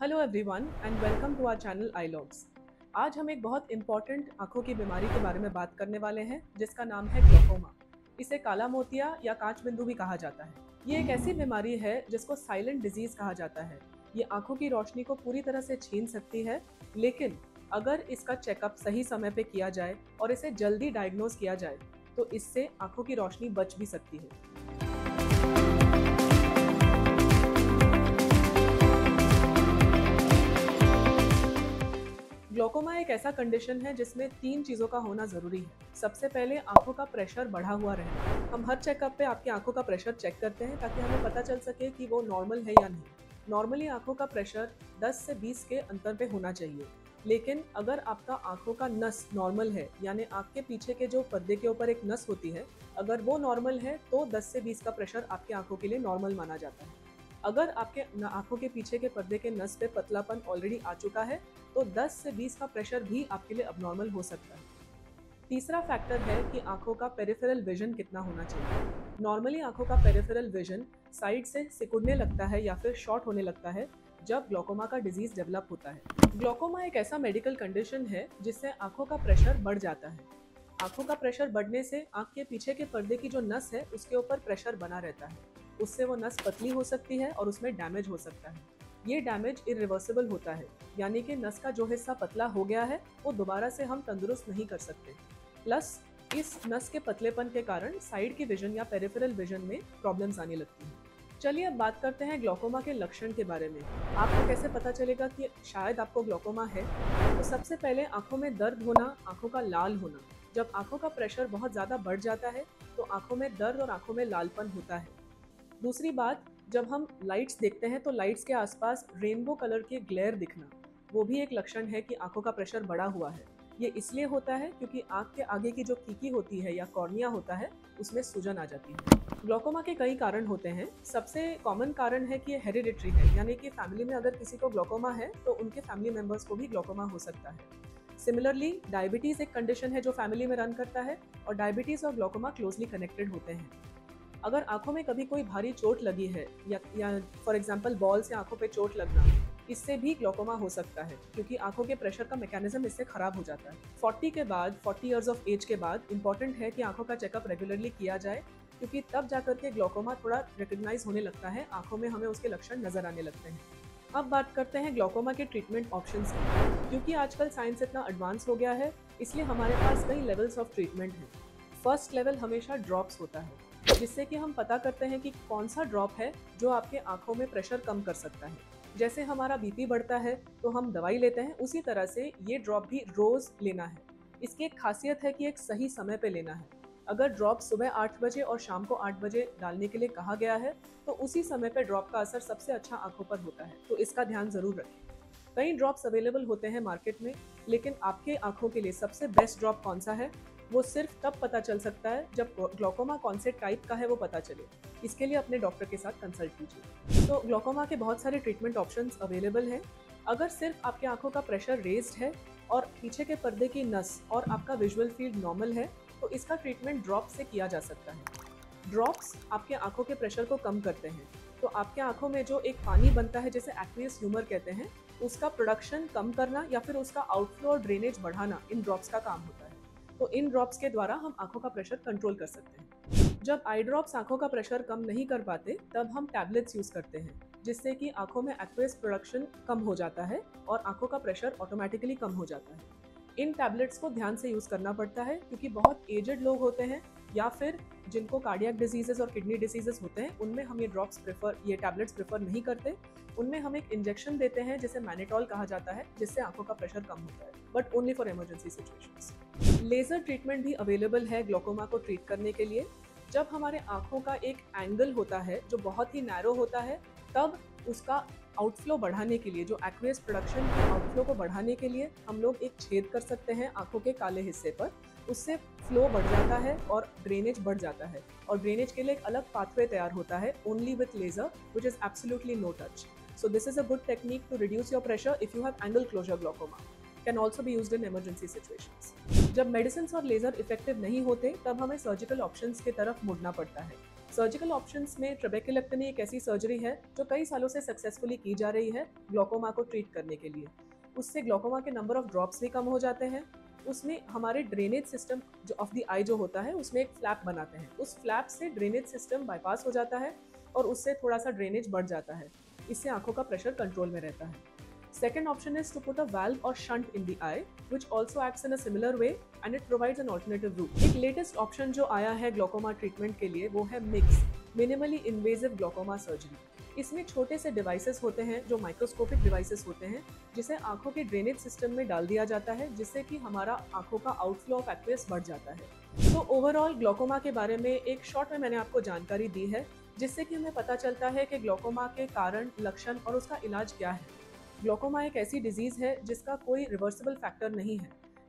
Hello everyone and welcome to our channel आईलॉग्स आज हम एक बहुत इंपॉर्टेंट आँखों की बीमारी के बारे में बात करने वाले हैं, जिसका नाम है ग्लोकोमा इसे काला मोतिया या कांच बिंदु भी कहा जाता है। ये एक ऐसी बीमारी है, जिसको साइलेंट डिज़ीज़ कहा जाता है। ये आँखों की रोशनी को पूरी तरह से छीन सकती है, लेकिन अगर इसका चेकअप सही समय पर किया जाए और इसे जल्दी डायग्नोज किया जाए तो इससे आँखों की रोशनी बच भी सकती है। ऐसा कंडीशन है जिसमें तीन चीज़ों का होना ज़रूरी है। सबसे पहले आँखों का प्रेशर बढ़ा हुआ रहना हम हर चेकअप पे आपकी आँखों का प्रेशर चेक करते हैं ताकि हमें पता चल सके कि वो नॉर्मल है या नहीं। नॉर्मली आँखों का प्रेशर 10 से 20 के अंतर पे होना चाहिए। लेकिन अगर आपका आँखों का नस नॉर्मल है, यानी आँख के पीछे के जो पर्दे के ऊपर एक नस होती है, अगर वो नॉर्मल है तो 10 से 20 का प्रेशर आपकी आँखों के लिए नॉर्मल माना जाता है। अगर आपके आँखों के पीछे के पर्दे के नस पे पतलापन ऑलरेडी आ चुका है तो 10 से 20 का प्रेशर भी आपके लिए अबनॉर्मल हो सकता है। तीसरा फैक्टर है कि आँखों का पेरिफेरल विजन कितना होना चाहिए। नॉर्मली आँखों का पेरिफेरल विजन साइड से सिकुड़ने लगता है या फिर शॉर्ट होने लगता है, जब ग्लोकोमा का डिज़ीज़ डेवलप होता है। ग्लोकोमा एक ऐसा मेडिकल कंडीशन है, जिससे आँखों का प्रेशर बढ़ जाता है। आँखों का प्रेशर बढ़ने से आँख के पीछे के पर्दे की जो नस है, उसके ऊपर प्रेशर बना रहता है। उससे वो नस पतली हो सकती है और उसमें डैमेज हो सकता है। ये डैमेज इरिवर्सिबल होता है, यानी कि नस का जो हिस्सा पतला हो गया है, वो दोबारा से हम तंदुरुस्त नहीं कर सकते। प्लस इस नस के पतलेपन के कारण साइड की विजन या पेरिफेरल विजन में प्रॉब्लम्स आने लगती हैं। चलिए अब बात करते हैं ग्लोकोमा के लक्षण के बारे में। आपको कैसे पता चलेगा कि शायद आपको ग्लोकोमा है? तो सबसे पहले आँखों में दर्द होना, आँखों का लाल होना। जब आँखों का प्रेशर बहुत ज़्यादा बढ़ जाता है तो आँखों में दर्द और आँखों में लालपन होता है। दूसरी बात, जब हम लाइट्स देखते हैं तो लाइट्स के आसपास रेनबो कलर के ग्लेयर दिखना, वो भी एक लक्षण है कि आँखों का प्रेशर बढ़ा हुआ है। ये इसलिए होता है क्योंकि आँख के आगे की जो कीकी होती है या कॉर्निया होता है, उसमें सूजन आ जाती है। ग्लोकोमा के कई कारण होते हैं। सबसे कॉमन कारण है कि ये हेरिडिटरी है, यानी कि फैमिली में अगर किसी को ग्लोकोमा है तो उनके फैमिली मेंबर्स को भी ग्लोकोमा हो सकता है। सिमिलरली डायबिटीज़ एक कंडीशन है जो फैमिली में रन करता है और डायबिटीज़ और ग्लोकोमा क्लोजली कनेक्टेड होते हैं। अगर आँखों में कभी कोई भारी चोट लगी है, या या फॉर एग्जांपल बॉल से आँखों पे चोट लगना, इससे भी ग्लोकोमा हो सकता है, क्योंकि आँखों के प्रेशर का मैकेनिज्म इससे खराब हो जाता है। 40 के बाद 40 इयर्स ऑफ़ एज के बाद इंपॉर्टेंट है कि आँखों का चेकअप रेगुलरली किया जाए, क्योंकि तब जाकर के ग्लोकोमा थोड़ा रिकग्नाइज होने लगता है, आँखों में हमें उसके लक्षण नज़र आने लगते हैं। अब बात करते हैं ग्लोकोमा के ट्रीटमेंट ऑप्शन की, क्योंकि आजकल साइंस इतना एडवांस हो गया है, इसलिए हमारे पास कई लेवल्स ऑफ़ ट्रीटमेंट हैं। फ़र्स्ट लेवल हमेशा ड्रॉप्स होता है। जिससे कि हम पता करते हैं कि कौन सा ड्रॉप है जो आपके आँखों में प्रेशर कम कर सकता है। जैसे हमारा बीपी बढ़ता है तो हम दवाई लेते हैं, उसी तरह से ये ड्रॉप भी रोज़ लेना है। इसकी एक खासियत है कि एक सही समय पर लेना है। अगर ड्रॉप सुबह आठ बजे और शाम को आठ बजे डालने के लिए कहा गया है तो उसी समय पर ड्रॉप का असर सबसे अच्छा आँखों पर होता है। तो इसका ध्यान ज़रूर रखें। कई ड्रॉप्स अवेलेबल होते हैं मार्केट में, लेकिन आपके आँखों के लिए सबसे बेस्ट ड्रॉप कौन सा है? वो सिर्फ़ तब पता चल सकता है जब ग्लोकोमा कौन से टाइप का है वो पता चले। इसके लिए अपने डॉक्टर के साथ कंसल्ट कीजिए। तो ग्लोकोमा के बहुत सारे ट्रीटमेंट ऑप्शंस अवेलेबल हैं। अगर सिर्फ़ आपके आँखों का प्रेशर रेज्ड है और पीछे के पर्दे की नस और आपका विजुअल फ़ील्ड नॉर्मल है तो इसका ट्रीटमेंट ड्रॉप से किया जा सकता है। ड्रॉप्स आपके आँखों के प्रेशर को कम करते हैं। तो आपके आँखों में जो एक पानी बनता है, जैसे एक्वियस ह्यूमर कहते हैं, उसका प्रोडक्शन कम करना या फिर उसका आउटफ्लो और ड्रेनेज बढ़ाना इन ड्रॉप्स का काम होता है। तो इन ड्रॉप्स के द्वारा हम आँखों का प्रेशर कंट्रोल कर सकते हैं। जब आई ड्रॉप्स आँखों का प्रेशर कम नहीं कर पाते, तब हम टैबलेट्स यूज़ करते हैं, जिससे कि आँखों में एक्वेस प्रोडक्शन कम हो जाता है और आँखों का प्रेशर ऑटोमेटिकली कम हो जाता है। इन टैबलेट्स को ध्यान से यूज़ करना पड़ता है, क्योंकि बहुत एजड लोग होते हैं या फिर जिनको कार्डियक डिजीजेस और किडनी डिजीजेस होते हैं, उनमें हम ये ड्रॉप्स प्रेफर ये टैबलेट्स प्रेफर नहीं करते। उनमें हम एक इंजेक्शन देते हैं, जिसे मैनेटॉल कहा जाता है, जिससे आँखों का प्रेशर कम होता है but only for emergency situations laser treatment भी अवेलेबल है ग्लोकोमा को ट्रीट करने के लिए। जब हमारे आँखों का एक एंगल होता है, जो बहुत ही नैरो होता है, तब उसका आउटफ्लो बढ़ाने के लिए, जो एक्वेस प्रोडक्शन आउटफ्लो को बढ़ाने के लिए, हम लोग एक छेद कर सकते हैं आँखों के काले हिस्से पर। उससे फ्लो बढ़ जाता है और ड्रेनेज बढ़ जाता है और ड्रेनेज के लिए एक अलग पाथवे तैयार होता है only with laser which is absolutely no touch So this is a good technique to reduce your pressure if you have angle closure glaucoma. Can also be used in emergency situations. जब medicine और laser effective नहीं होते, तब हमें surgical option की तरफ़ मुड़ना पड़ता है सर्जिकल ऑप्शन में ट्रेबेकुलेक्टमी एक ऐसी सर्जरी है, जो कई सालों से सक्सेसफुली की जा रही है ग्लोकोमा को ट्रीट करने के लिए उससे ग्लोकोमा के नंबर ऑफ़ ड्रॉप्स भी कम हो जाते हैं उसमें हमारे ड्रेनेज सिस्टम जो ऑफ़ द आई जो होता है उसमें एक फ्लैप बनाते हैं। उस फ्लैप से ड्रेनेज सिस्टम बाईपास हो जाता है और उससे थोड़ा सा ड्रेनेज बढ़ जाता है। इससे आँखों का प्रेशर कंट्रोल में रहता है। Option is to put a valve or shunt in the eye, which also acts in a similar way and it provides an alternative route. एक latest option जो आया है ग्लोकोमा ट्रीटमेंट के लिए वो है MIGS minimally invasive glaucoma surgery इसमें छोटे से डिवाइसेस होते हैं, जो माइक्रोस्कोपिक डिवाइसेस होते हैं, जिसे आँखों के ड्रेनेज सिस्टम में डाल दिया जाता है, जिससे कि हमारा आँखों का आउटफ्लो ऑफ़ एक्वेस बढ़ जाता है। तो ओवरऑल ग्लोकोमा के बारे में एक शॉर्ट में मैंने आपको जानकारी दी है, जिससे कि हमें पता चलता है कि ग्लोकोमा के कारण, लक्षण और उसका इलाज क्या है। ग्लोकोमा एक ऐसी डिज़ीज़ है, जिसका कोई रिवर्सिबल फैक्टर नहीं है,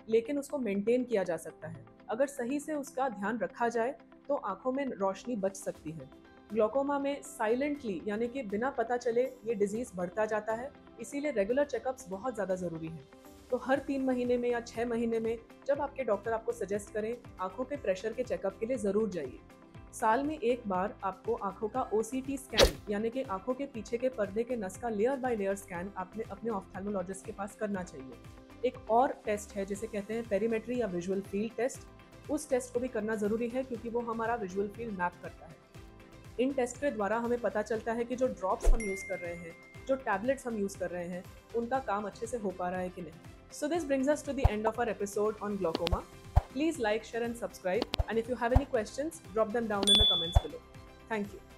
लेकिन उसको मेंटेन किया जा सकता है। अगर सही से उसका ध्यान रखा जाए तो आँखों में रोशनी बच सकती है। ग्लोकोमा में साइलेंटली, यानी कि बिना पता चले, ये डिज़ीज़ बढ़ता जाता है। इसीलिए रेगुलर चेकअप्स बहुत ज़्यादा ज़रूरी हैं। तो हर तीन महीने में या छः महीने में जब आपके डॉक्टर आपको सजेस्ट करें, आँखों के प्रेशर के चेकअप के लिए ज़रूर जाइए। साल में एक बार आपको आँखों का ओसीटी स्कैन यानी कि आँखों के पीछे के पर्दे के नस का लेयर बाय लेयर स्कैन आपने अपने ऑफ्थेल्मोलॉजिस्ट के पास करना चाहिए। एक और टेस्ट है, जिसे कहते हैं पेरीमेट्री या विजुअल फ़ील्ड टेस्ट उस टेस्ट को भी करना ज़रूरी है, क्योंकि वो हमारा विजुअल फ़ील्ड मैप करता है। इन टेस्ट के द्वारा हमें पता चलता है कि जो ड्रॉप्स हम यूज़ कर रहे हैं, जो टैबलेट्स हम यूज़ कर रहे हैं, उनका काम अच्छे से हो पा रहा है कि नहीं। So this brings us to the end of our episode on glaucoma please like share and subscribe and if you have any question drop them down in the comments below thank you.